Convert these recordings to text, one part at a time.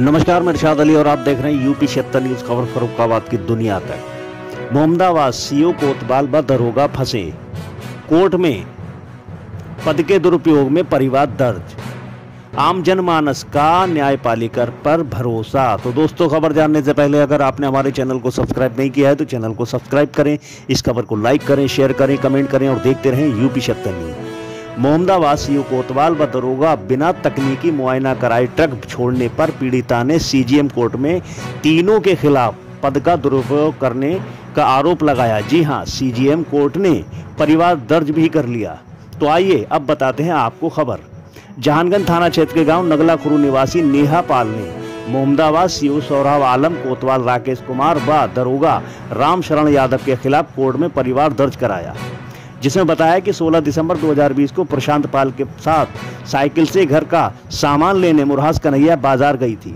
नमस्कार, मैं इरशाद अली और आप देख रहे हैं यूपी छिहत्तर न्यूज़, खबर फरुखाबाद की दुनिया तक। मोहम्मदाबाद सीओ कोतवाल व दरोगा फंसे। कोर्ट में पद के दुरुपयोग में परिवार दर्ज। आम जनमानस का न्यायपालिका पर भरोसा। तो दोस्तों, खबर जानने से पहले अगर आपने हमारे चैनल को सब्सक्राइब नहीं किया है तो चैनल को सब्सक्राइब करें। इस खबर को लाइक करें, शेयर करें, कमेंट करें और देखते रहें यूपी छिहत्तर न्यूज़। मोहम्मदाबाद कोतवाल व दरोगा बिना तकनीकी मुआयना कराए ट्रक छोड़ने पर पीड़िता ने सीजीएम कोर्ट में तीनों के खिलाफ पद का दुरुपयोग करने का आरोप लगाया। जी हाँ, सीजीएम कोर्ट ने परिवार दर्ज भी कर लिया। तो आइए अब बताते हैं आपको खबर। जहानगंज थाना क्षेत्र के गाँव नगला खुरू निवासी नेहा पाल ने मोहम्मदाबाद सीओ सौरभ आलम कोतवाल राकेश कुमार व दरोगा राम शरण यादव के खिलाफ कोर्ट में परिवार दर्ज कराया। जिसमें बताया कि 16 दिसंबर 2020 को प्रशांत पाल के साथ साइकिल से घर का सामान लेने मुरहास कन्हैया बाज़ार गई थी।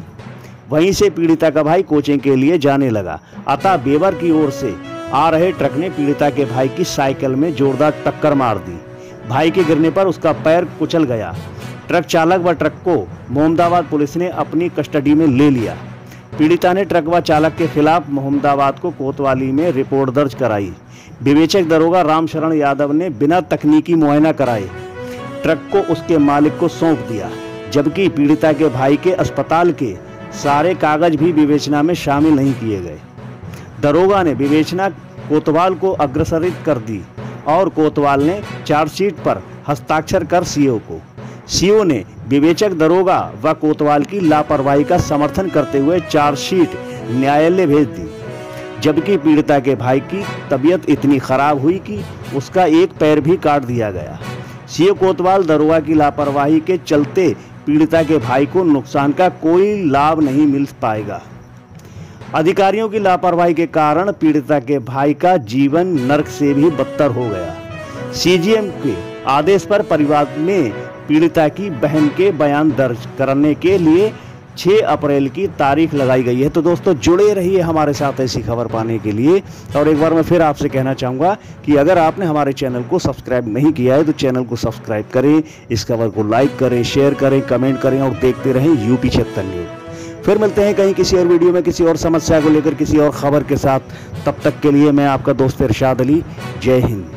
वहीं से पीड़िता का भाई कोचिंग के लिए जाने लगा। अतः बेवर की ओर से आ रहे ट्रक ने पीड़िता के भाई की साइकिल में जोरदार टक्कर मार दी। भाई के गिरने पर उसका पैर कुचल गया। ट्रक चालक व ट्रक को मोहम्मदाबाद पुलिस ने अपनी कस्टडी में ले लिया। पीड़िता ने ट्रक व चालक के खिलाफ मोहम्मदाबाद को कोतवाली में रिपोर्ट दर्ज कराई। विवेचक दरोगा रामशरण यादव ने बिना तकनीकी मुआयना कराए, ट्रक को उसके मालिक को सौंप दिया, जबकि पीड़िता के भाई के अस्पताल के सारे कागज़ भी विवेचना में शामिल नहीं किए गए। दरोगा ने विवेचना कोतवाल को अग्रसरित कर दी और कोतवाल ने चार्जशीट पर हस्ताक्षर कर सीओ को। सीओ ने विवेचक दरोगा व कोतवाल की लापरवाही का समर्थन करते हुए चार्जशीट न्यायालय भेज दी। जबकि पीड़िता के भाई की तबीयत इतनी खराब हुई कि उसका एक पैर भी काट दिया गया। सीओ कोतवाल दरोगा की लापरवाही के चलते पीड़िता के भाई को नुकसान का कोई लाभ नहीं मिल पाएगा। अधिकारियों की लापरवाही के कारण पीड़िता के भाई का जीवन नरक से भी बदतर हो गया। सीजीएम के आदेश पर परिवार में पीड़िता की बहन के बयान दर्ज करने के लिए 6 अप्रैल की तारीख लगाई गई है। तो दोस्तों, जुड़े रहिए हमारे साथ ऐसी खबर पाने के लिए। और एक बार मैं फिर आपसे कहना चाहूँगा कि अगर आपने हमारे चैनल को सब्सक्राइब नहीं किया है तो चैनल को सब्सक्राइब करें, इस खबर को लाइक करें, शेयर करें, कमेंट करें और देखते रहें यूपी छिहत्तर न्यूज़। फिर मिलते हैं कहीं किसी और वीडियो में किसी और समस्या को लेकर किसी और खबर के साथ। तब तक के लिए मैं आपका दोस्त इरशाद अली, जय हिंद।